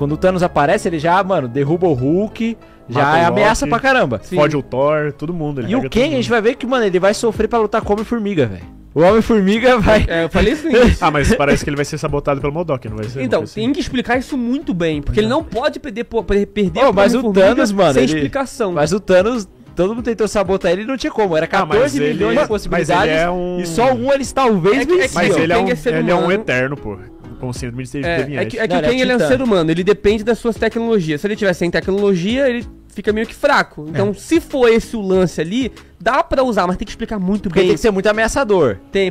quando o Thanos aparece, ele já, mano, derruba o Hulk, já Mata o é ameaça Loki. pra caramba. Fode o Thor, todo mundo. ele E o todo a gente vai ver que, mano, ele vai sofrer pra lutar como Homem-Formiga, velho. O Homem-Formiga vai... É, eu falei isso. Ah, mas parece que ele vai ser sabotado pelo Modok, não vai ser? Então, ser. tem que explicar isso muito bem, porque ele não pode perder, per- perder pro mas o Thanos, mano, sem ele- explicação. Mas o Thanos, todo mundo tentou sabotar ele e não tinha como. Era Ah, mas 14 ele- milhões mas de possibilidades ele é um- e só um eles talvez É é venciam. Mas ele é, um, é ele é um eterno, pô. Com síndrome de É, é que, é que Não, ele é ele é um ser humano, ele depende das suas tecnologias. Se ele tiver sem tecnologia, ele fica meio que fraco. É. Então, se for esse o lance ali, dá pra usar, mas tem que explicar muito Porque bem. tem que ser muito ameaçador. Tem,